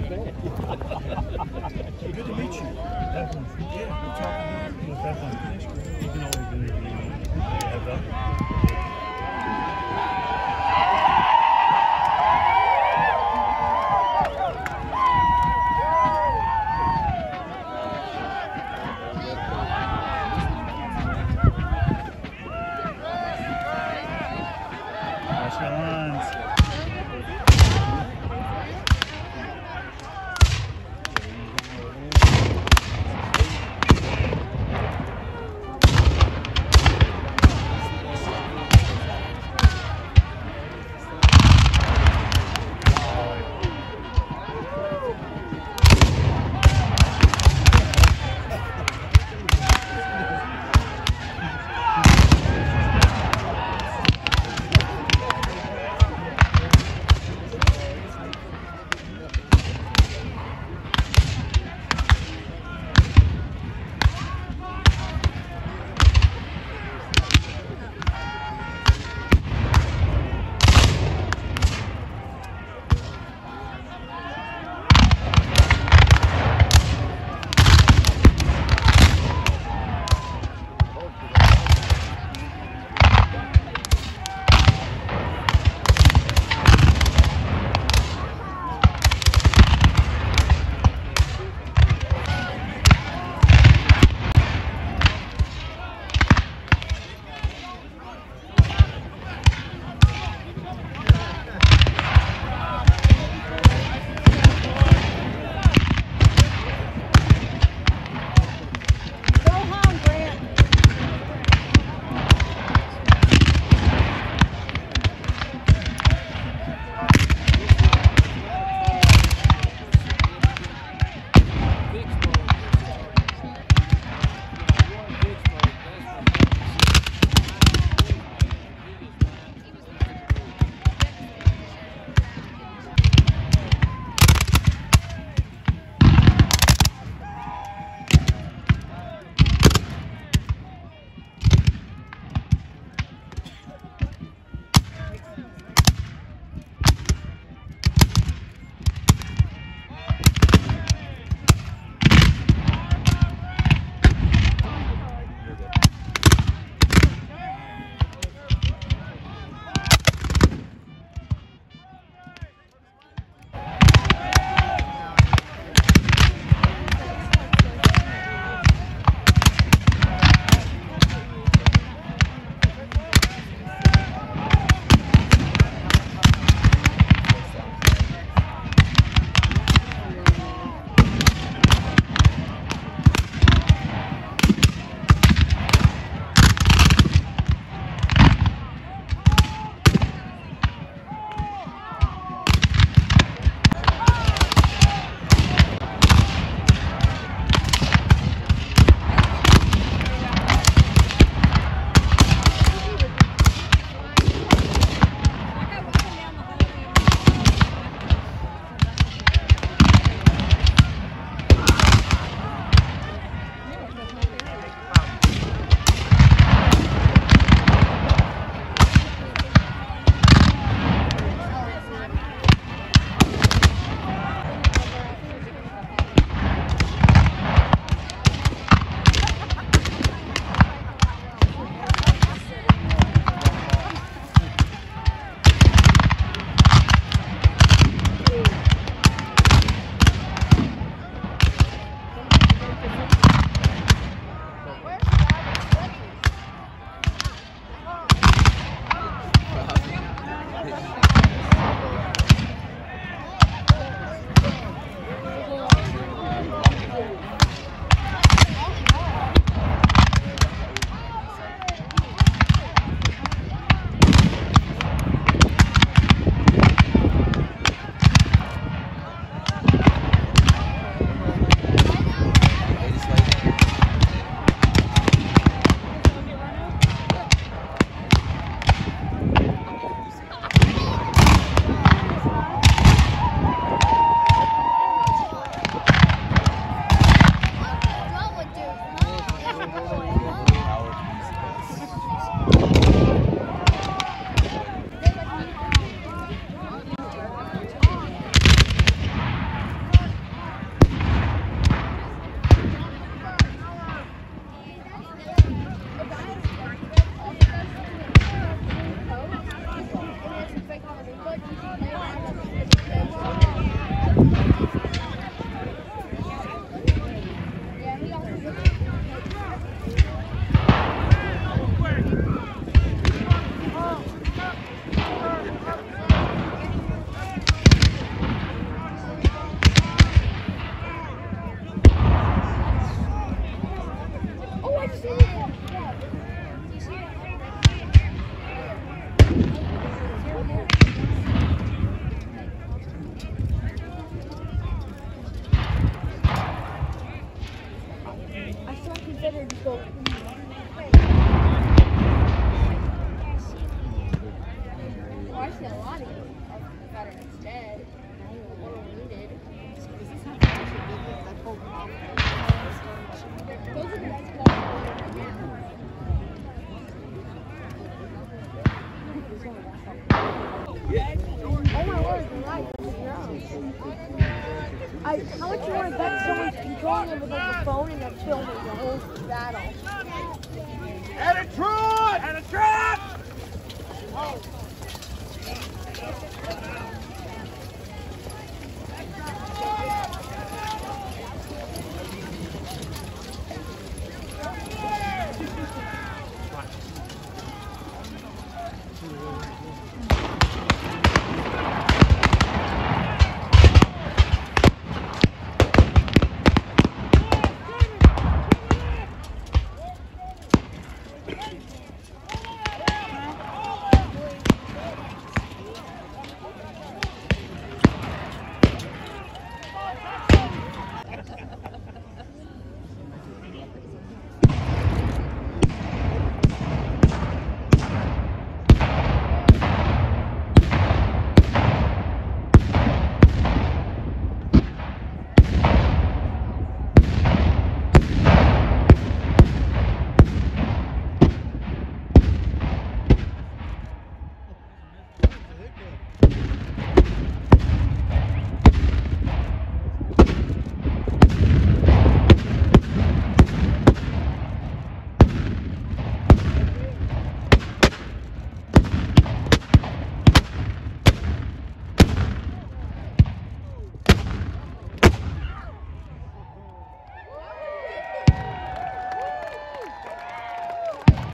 Good to meet you. Yeah, we're talking. You can always do it. I, how much you want to bet someone's controlling it with like a phone and they're filming the whole battle? And a truck! And a truck! Oh.